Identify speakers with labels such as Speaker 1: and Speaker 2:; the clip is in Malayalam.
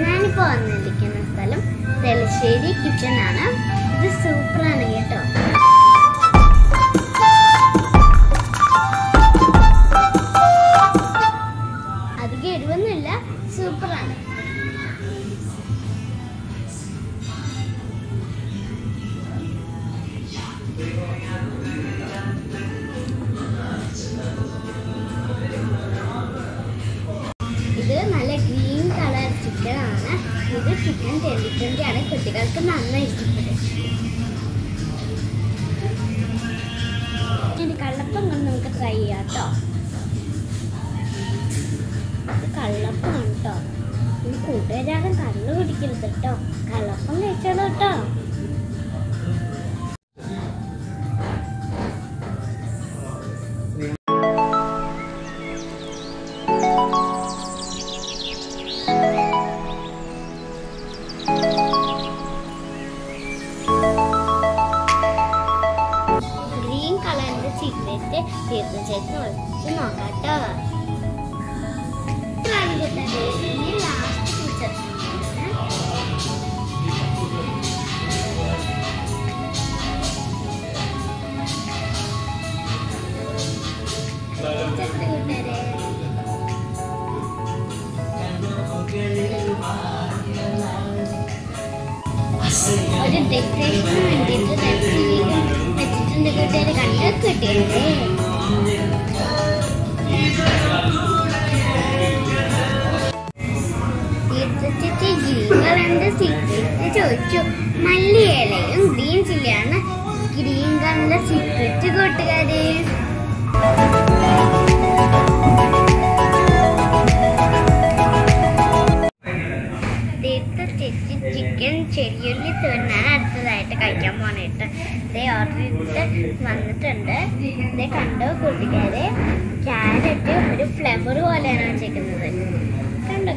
Speaker 1: ഞാനിപ്പോ വന്നിരിക്കുന്ന സ്ഥലം തലശ്ശേരി കിച്ചൺ ആണ്. ഇത് സൂപ്പറാണ് കേട്ടോ. അധികം എരിവൊന്നുമില്ല സൂപ്പറാണ് ടെലിക്കന്റെ ആണ് കുട്ടികൾക്ക് നന്നായി ഇഷ്ടപ്പെടുന്നത് ഇനി കള്ളപ്പം നമുക്ക് ട്രൈ ചെയ്യാം കേട്ടോ ഇത് കള്ളപ്പം കേട്ടോ ഇനി കൂട്ടുകാരാകും കള്ളു കുടിക്കരുത് കേട്ടോ കള്ളപ്പം കഴിച്ചോളൂ കേട്ടോ てビュージェットの方 Tuan kita di sini lah, kita और जो डेकोरेशन है डिजिटल കണ്ടു കിട്ടിയല്ലേ തീർച്ചയായിട്ടും ഗ്രീൻ സീക്രറ്റ് ചോദിച്ചു ഗ്രീൻ ചില്ലിയാണ് ഗ്രീൻ കളറിന്റെ സീക്രറ്റ് കൂട്ടുകാരെ ചേച്ചി ചിക്കൻ തീർന്നാണ് പോണിട്ട് ഇതേ ഓർഡർ ചെയ്തിട്ട് വന്നിട്ടുണ്ട്. ഇതേ കണ്ടോ കൂട്ടുകാരെ ക്യാരറ്റ് ഒരു ഫ്ലവർ പോലെയാണ് വെച്ചേക്കുന്നത്. കണ്ടോ?